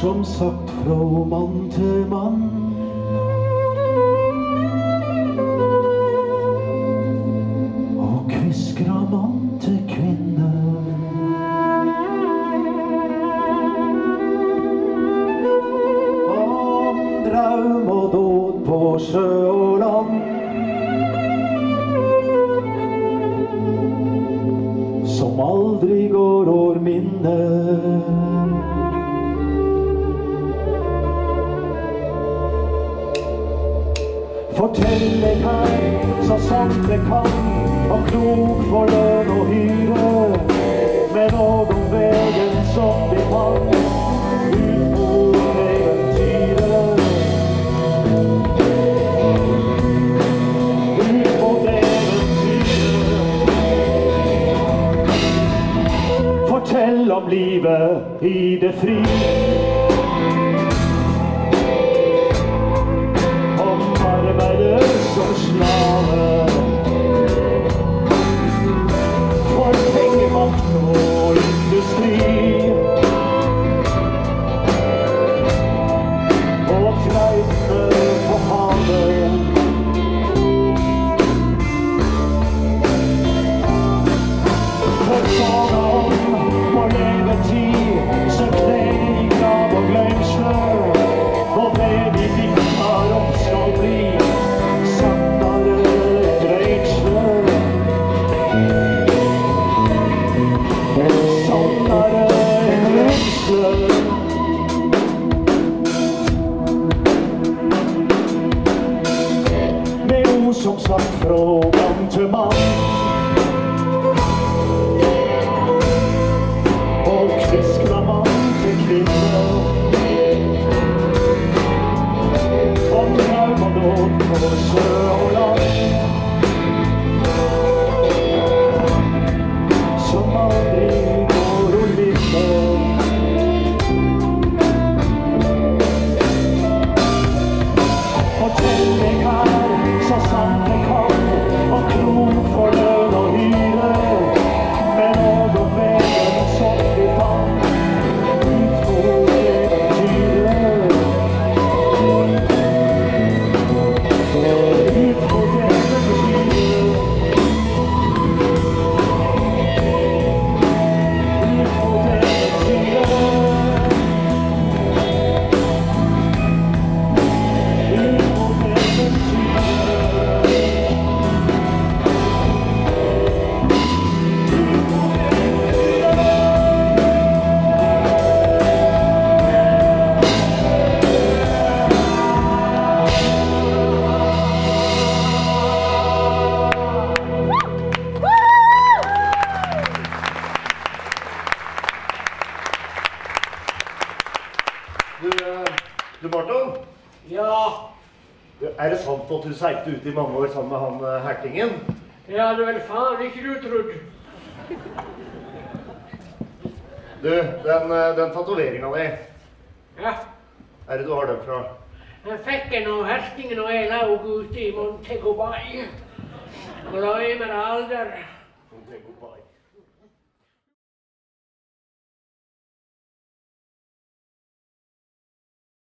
som sagt fra mann til mann. Og kvisker av mann til kvinne. Om draum og dåd på sjø og land. Som aldri går år minne. Fortell deg her så sant jeg kan, om klok for lønn og hyre. Med noen veien som vi fant, ut mot eventyret. Ut mot eventyret. Fortell om livet i det fri. Redsler. Med ord som sagt Du, eh, du Barton? Ja, Er det sant at du seilte ute i mange år sammen med han eh, hertingen? det hadde vel faen ikke du trodd. Du, den, eh, den tatoveringa di, Ja, er det du har den fra? jeg fikk en av hertingen og jeg lå ute i Montego Bay. Og er vi alder. Montego Bay.